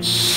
Shh.